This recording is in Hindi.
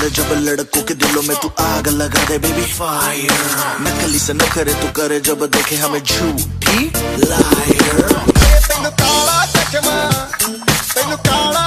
चले जब लड़कों के दिलों में तू आग लगा दे बेबी फायर नकली से न करे, तू करे जब देखे हमें झूठी। लायर तेन काला ਚਸ਼ਮਾ तेन काला